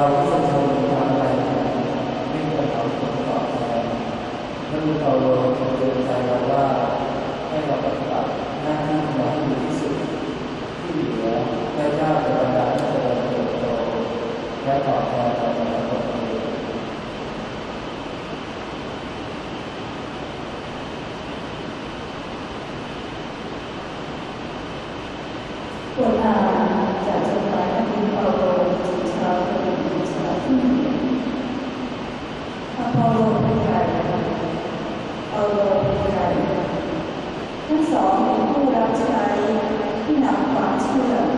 เราที่จะชมทำอะไรไม่ควรเอาผลตอบแทนนั่นคือเราเตือนใจเราว่าให้เราปฏิบัติหน้าที่ของเราให้ดีที่สุด ที่เหลือพระเจ้าจะบันดาลให้เราเติบโตและตอบแทนเราในอนาคตรอ่านจากจดหมายของคุณเปาโลถึงชาวโครินธ์ฉบับที่หนึ่งพระเปาโลเป็นใครเปา โลเป็นใครทั้งสองเป็นผู้รับใช้ที่นำความเชื่อ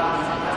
ห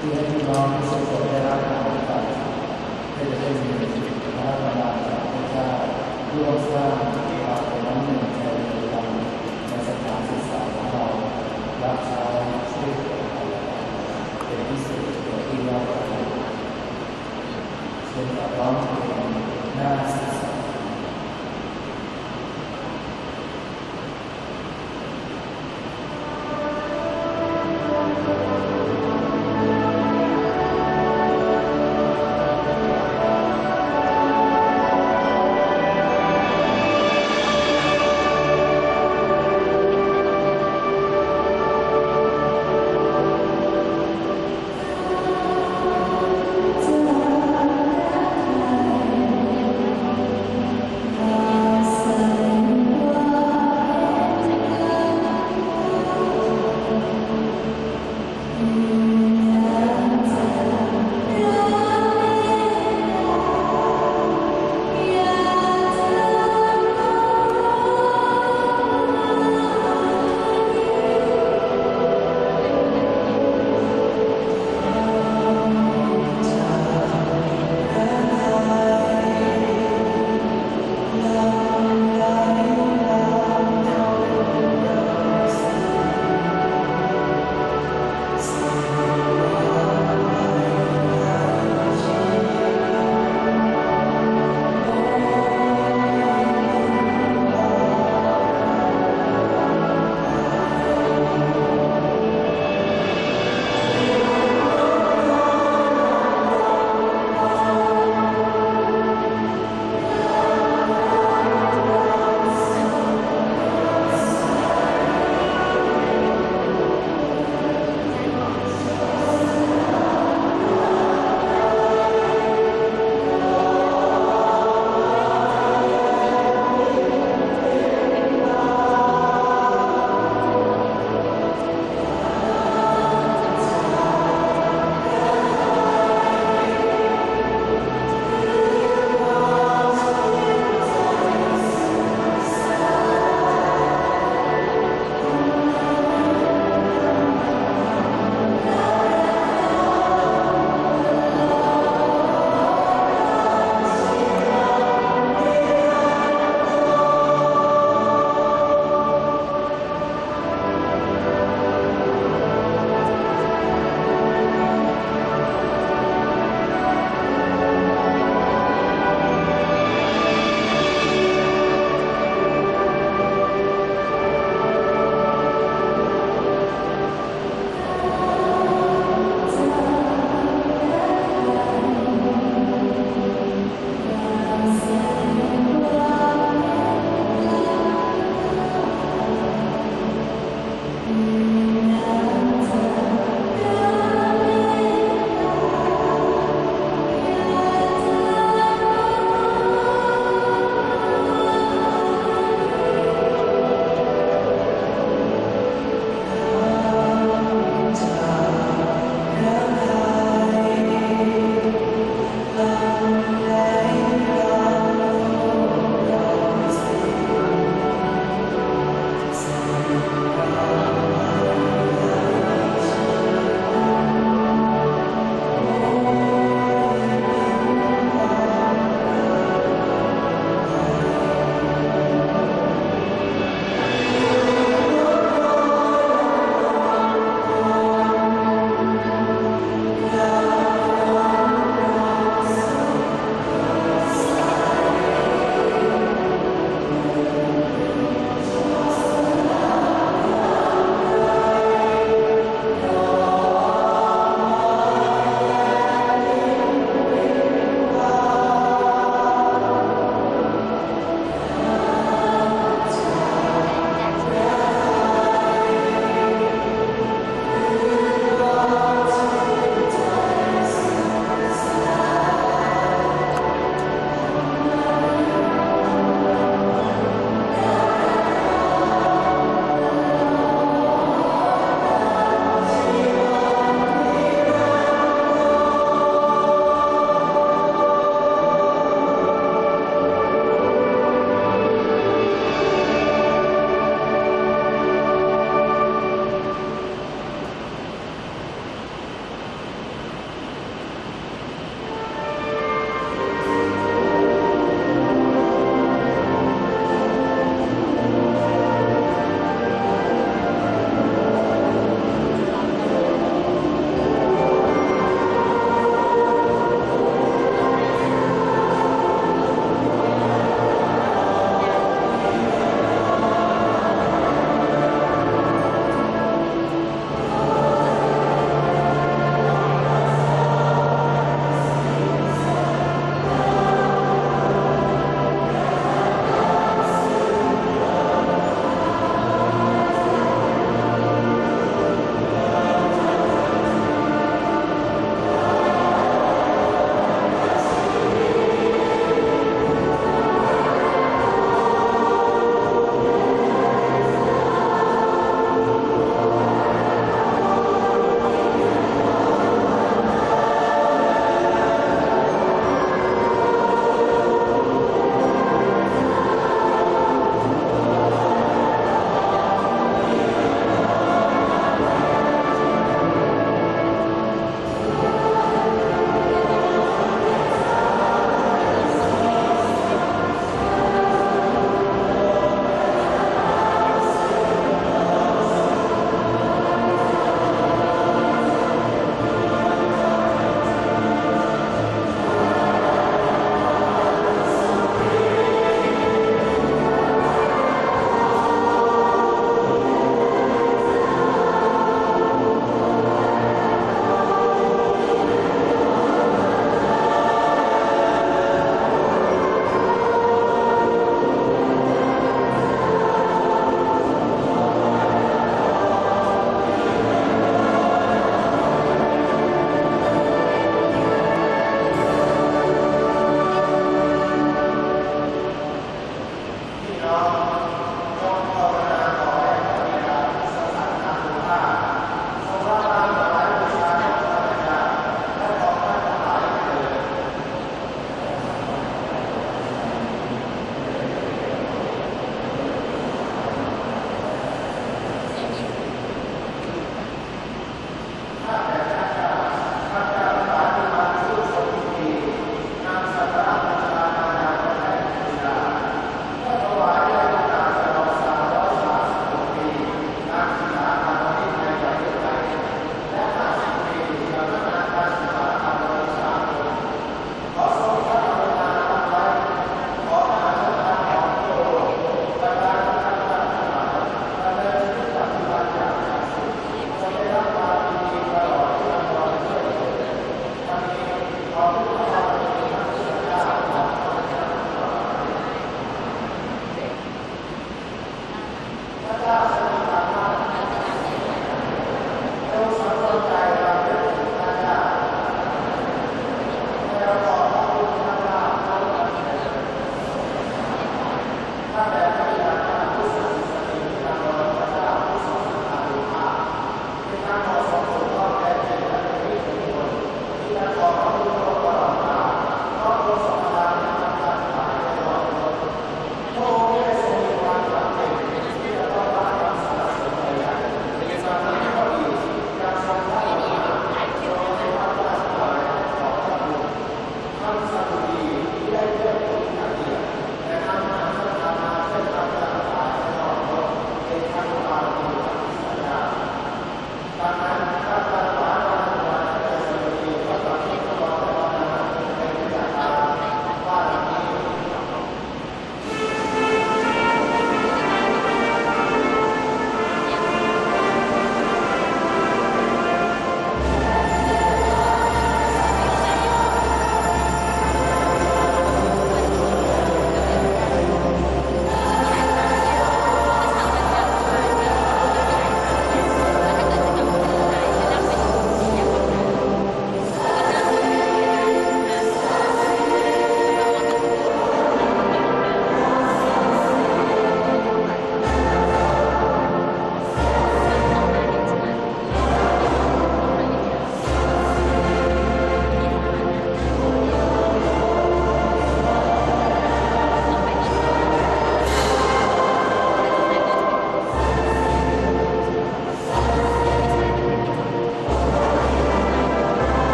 ที่พี่น้องที่สดได้รับการปฏิบัติก็จะได้มีพระบารมีของพระเจ้าร่วมสร้างความเป็นน้ำหนึ่งใจเดียวกันในสถานศึกษาของเรารักษาช่วยเป็นที่สุดที่เราเป็นส่วนต่อร้องเป็นหน้า